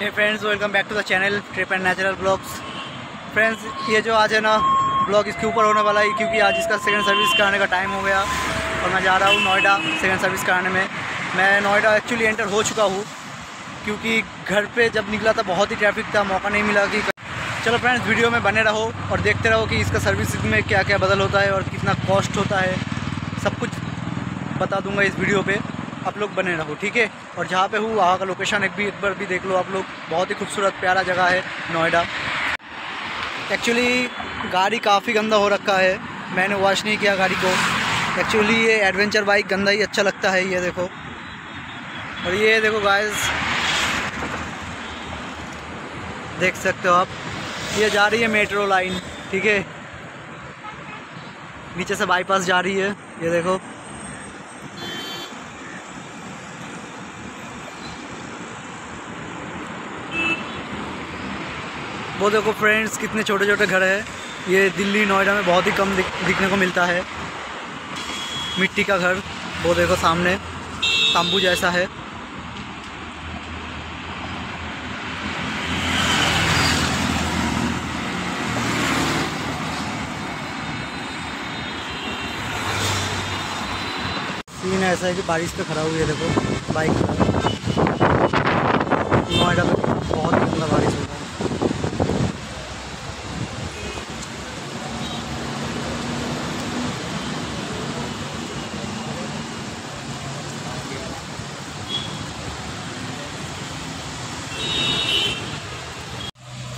Hey friends welcome back to the channel trip and natural blogs friends ये जो आज है ना ब्लॉग इसके ऊपर होने वाला है, क्योंकि आज इसका सेकंड सर्विस कराने का टाइम हो गया। और मैं जा रहा हूँ नोएडा सेकंड सर्विस कराने में। मैं नोएडा एक्चुअली एंटर हो चुका हूँ, क्योंकि घर पे जब निकला था, बहुत ही ट्रैफ़िक था, मौका नहीं मिला कि चलो फ्रेंड्स वीडियो में बने रहो और देखते रहो कि इसका सर्विस में क्या क्या बदल होता है और कितना कॉस्ट होता है। सब कुछ बता दूँगा इस वीडियो पे। आप लोग बने रहो, ठीक है? और जहाँ पे हूँ, वहाँ का लोकेशन एक भी, एक बार भी देख लो आप लोग। बहुत ही खूबसूरत, प्यारा जगह है नोएडा। एक्चुअली गाड़ी काफ़ी गंदा हो रखा है। मैंने वॉश नहीं किया गाड़ी को। एक्चुअली ये एडवेंचर बाइक गंदा ही अच्छा लगता है, ये देखो। और ये देखो गाइस देख सकते हो आप। ये जा रही है मेट्रो लाइन ठीक है? नीचे से बाईपास जा रही है, ये देखो। वो देखो फ्रेंड्स कितने छोटे छोटे घर है। ये दिल्ली नोएडा में बहुत ही कम दिख, दिखने को मिलता है। मिट्टी का घर वो देखो सामने तंबू जैसा है। सीन ऐसा है कि बारिश पे खड़ा हुई है देखो बाइक नोएडा में बहुत ही गंदा बारिश होता है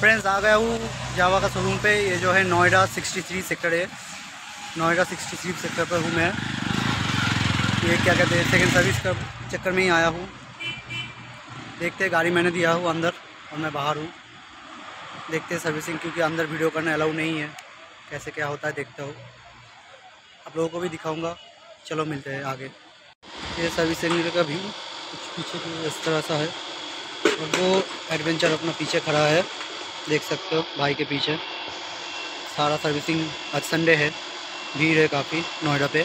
फ्रेंड्स आ गया हूँ जावा का शोरूम पे। ये जो है नोएडा 63 सेक्टर है। नोएडा 63 सेक्टर पर हूँ मैं। ये क्या कहते हैं सेकेंड सर्विस का चक्कर में ही आया हूँ। देखते हैं, गाड़ी मैंने दिया हूँ अंदर और मैं बाहर हूँ। देखते हैं सर्विसिंग क्योंकि अंदर वीडियो करना अलाउ नहीं है। कैसे क्या होता है, देखते हो। आप लोगों को भी दिखाऊँगा। चलो, मिलते हैं आगे। ये सर्विस सेंटर का भी कुछ पीछे इस तरह सा है। और वो एडवेंचर अपना पीछे खड़ा है। देख सकते हो भाई के पीछे। सारा सर्विसिंग आज संडे है। भीड़ है काफ़ी नोएडा पे।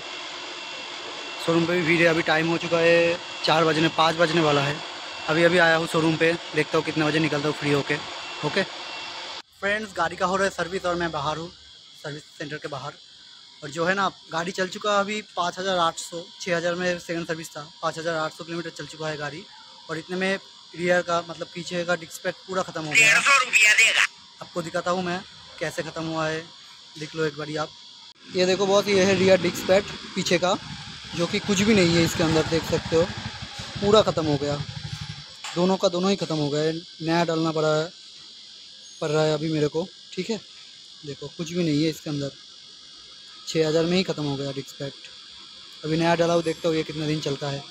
शोरूम पे भी भीड़ है। अभी टाइम हो चुका है चार बजने, पाँच बजने वाला है। अभी अभी आया हूँ शोरूम पे। देखता हूँ कितने बजे निकलता हूँ फ्री होके। ओके फ्रेंड्स गाड़ी का हो रहा है सर्विस और मैं बाहर हूँ। सर्विस सेंटर के बाहर। और जो है ना, गाड़ी चल चुका है अभी पाँच हज़ार आठ सौ। छः हज़ार में सेकेंड सर्विस था। पाँच हज़ार आठ सौ किलोमीटर चल चुका है गाड़ी। और इतने में रियर का मतलब पीछे का डिस्पैच पूरा ख़त्म हो गया। है आपको दिखाता हूँ मैं कैसे ख़त्म हुआ है। देख लो एक बारी आप। ये देखो बहुत ये है रियर डिस्क पैड पीछे का जो कि कुछ भी नहीं है इसके अंदर देख सकते हो। पूरा ख़त्म हो गया। दोनों का दोनों ही ख़त्म हो गया है। नया डालना पड़ा है पड़ रहा है अभी मेरे को ठीक है? देखो कुछ भी नहीं है इसके अंदर। छः हज़ार में ही ख़त्म हो गया डिस्क पैड अभी नया डाला हूँ देखता हूँ ये कितना दिन चलता है।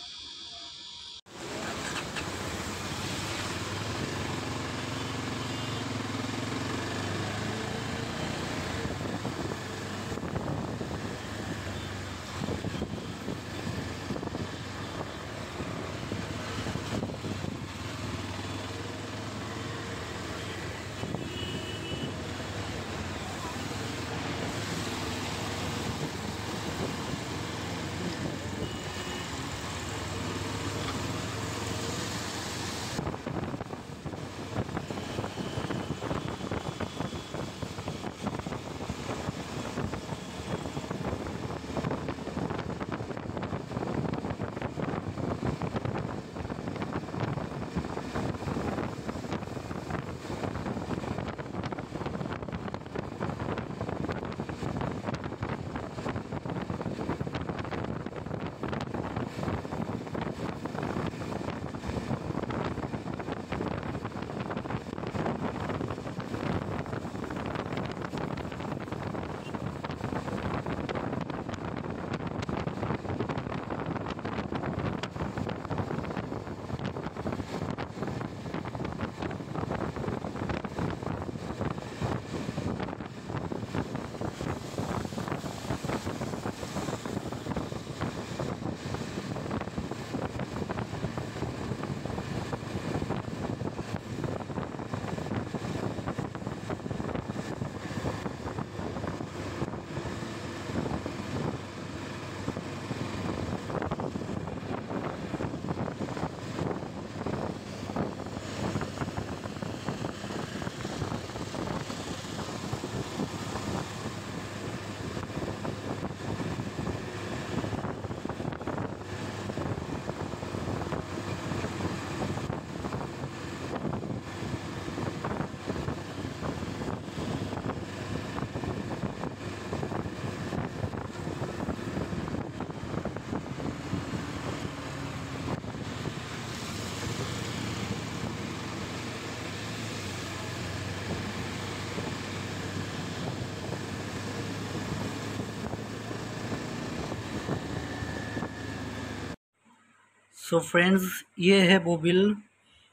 सो so फ्रेंड्स ये है वो बिल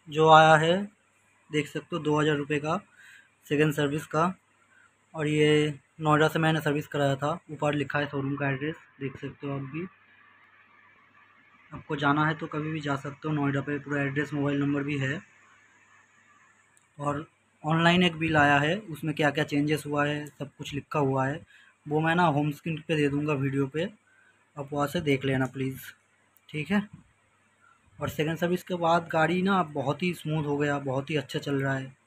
जो आया है, देख सकते हो, दो हज़ार रुपये का सेकेंड सर्विस का। और ये नोएडा से मैंने सर्विस कराया था, ऊपर लिखा है शोरूम का एड्रेस देख सकते हो आप भी। आपको जाना है तो कभी भी जा सकते हो, नोएडा पे पूरा एड्रेस मोबाइल नंबर भी है। और ऑनलाइन एक बिल आया है, उसमें क्या क्या चेंजेस हुआ है, सब कुछ लिखा हुआ है। वो मैं ना होम स्क्रीन पे दे दूँगा वीडियो पे, आप वहाँ से देख लेना प्लीज़ ठीक है? और सेकंड सर्विस के बाद गाड़ी ना बहुत ही स्मूथ हो गया, बहुत ही अच्छा चल रहा है।